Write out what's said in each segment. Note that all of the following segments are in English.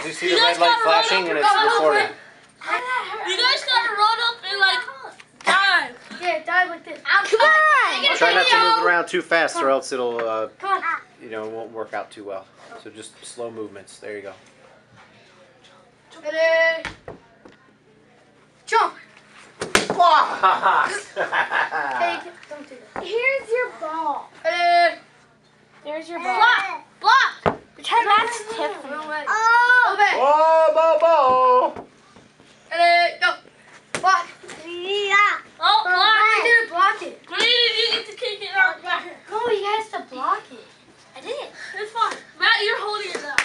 Once you see the You guys red light gotta flashing up and and it's run over recording. You guys gotta run up and like dive. Yeah, dive like this. I'm Come on! Try not to move around too fast or else it'll, uh, Come on. you know, it won't work out too well. So just slow movements. There you go. Ready? Jump. Hey, don't do that. Here's your ball. Ready? There's your ball. Block. Block. Pretend that's Tiffany. Wrong way. Oh! Obey. Whoa, bo, bo. Ready? Go. Block. Yeah. Oh, Block. block. You didn't block it. Green, you get to kick it out. No, he has to block it. I did. It's fine. Matt, you're holding it now.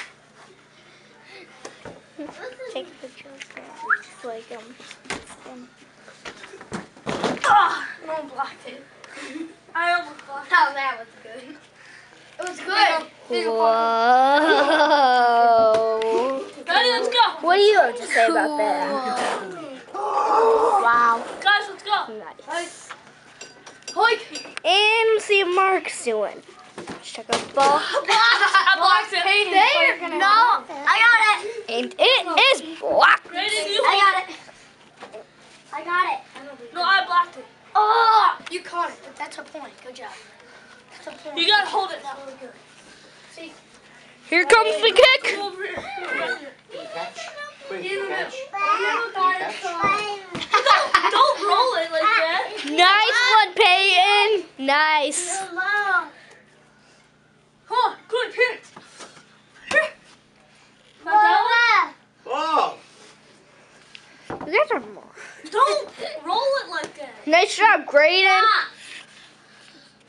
Take a picture of that. Just like, um, spin. Ah, no one blocked it. I almost blocked. Oh, that was good. It was good. Whoa. Ready, let's go. What do you have to say about that? Wow. Guys, let's go. Nice. Hoik. And see what Mark's doing. Check out the ball. I blocked it. Hey, There. No, I got it. And it is blocked. I got it. I got it. No, I blocked it. Oh, you caught it. But that's a point. Good job. That's a point. You gotta hold it now. Really good. See? Here comes the kick. Go over here. Quick, You catch. Don't, don't roll it like that. Nice one, Peyton. Nice. Come on, good, here. Here. Whoa. You guys are more. Don't roll it like that. Nice job, Graydon.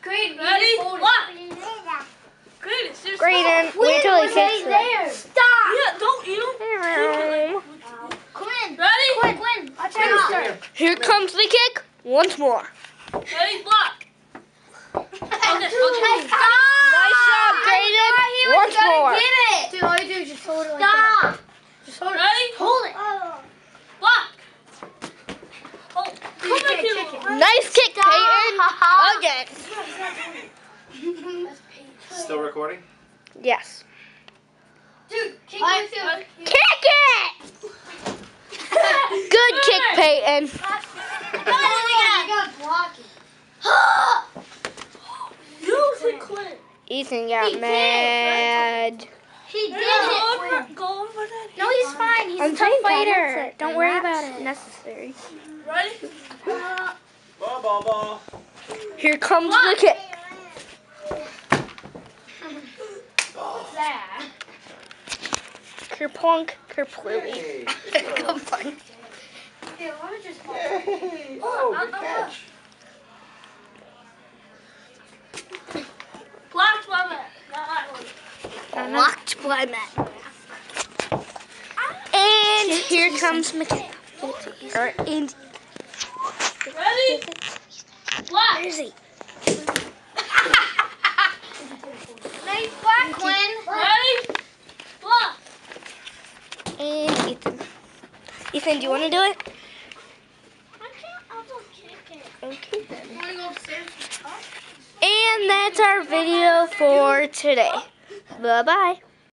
Great. Ready? Hold it. Block. Graydon, seriously. Graydon, wait till he kicks it. there. Stop. Yeah, don't, you don't. kick it Quinn. Ready? Quinn. Quinn. Watch out. Here comes the kick. Once more. Ready, block. Okay, okay. Nice job, Graydon. Once more. Get it. Dude, all you do is just hold it like Stop. that. Just hold it. Ready? Hold it. Oh. Block. Oh, hold. Come Kick back kick it. Nice kick, Peyton. Again. Still recording? Yes. Dude, kick Five, it. Kick it. Good kick, Peyton. You gotta block it. You should quit. Ethan got He did, mad. He did Go it. over, go over that. No, he's fine. He's I'm a tough fighter. Don't worry about it. Necessary. Ready? Uh, ball, ball, ball. Here comes the kick. That? Kerplunk, kerplooey. Hey. Come on. Dude, let me just Hey. Oh, good catch. Blocked by that. Not that. Locked by Matt. Ah. And here comes McKenna. Or and Ready? Block. where's he? Nice block, Quinn. Ready? Block. And Ethan. Ethan, do you want to do it? Okay? And that's our video for today. Bye bye.